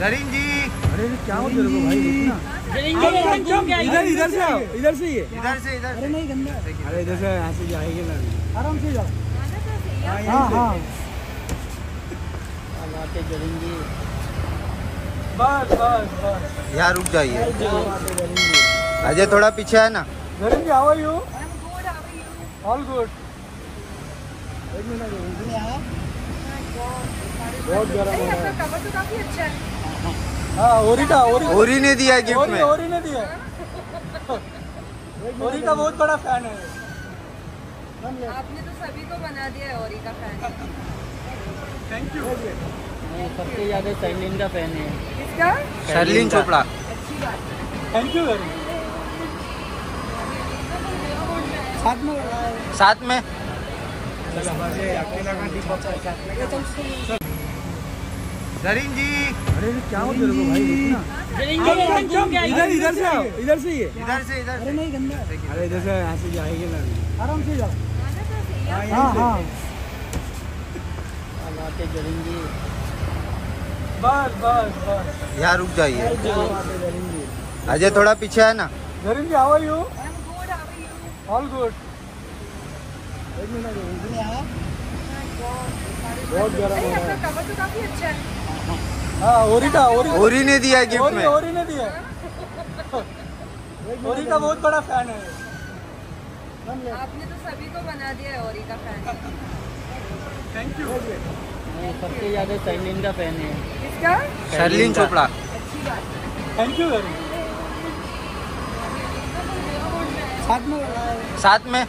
जरीन जी। अरे क्या हो तेरे को भाई? रुकना। इधर इधर से। आओ। इधर से ये इधर से इधर से। नहीं गंदा अरे इधर से यहाँ से जाएगी ना। आराम से जाओ। हाँ हाँ हाँ। बस बस बस। यहाँ रुक जाइए। अजय थोड़ा पीछे है ना? जी how are you all good एक मिनट बहुत गर्म हो रहा है। है हाँ ओरिटा। ओरी ओरी ने दिया है गिफ्ट में। ओरी ने दिया। ओरी का बहुत बड़ा फ़ैन है। आपने तो सभी को बना दिया है औरी का फ़ैन थैंक यू सबसे ज़्यादा शर्लिन का फ़ैन है। किसका? शर्लिन चोपड़ा अच्छी बात थैंक यू वेरी साथ में। साथ में। जरीन जी। अरे क्या हो तेरे को भाई? रुकना। इधर इधर से आओ इधर से ये। इधर से इधर से। नहीं गंदा। अरे इधर से यहाँ से जाएगी ना। आराम से जाओ। है हाँ हाँ। जरिंगी बस बस बस। यहाँ रुक जाइए। अजय थोड़ा पीछे है ना? धरीन जी how are you I am good how you all good एक मिनट बहुत गर्म हो रहा है। है हाँ ओरिटा ओरी ओरी ने दिया गिफ्ट ओरी में। ओरी ने दिया। ओरी का बहुत बड़ा फ़ैन है। आपने तो सभी को बना दिया है औरी का फ़ैन थैंक यू सबसे ज़्यादा शर्लिन का फ़ैन है। किसका? शर्लिन चोपड़ा अच्छी बात थैंक यू वेरी साथ में। साथ में।